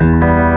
Música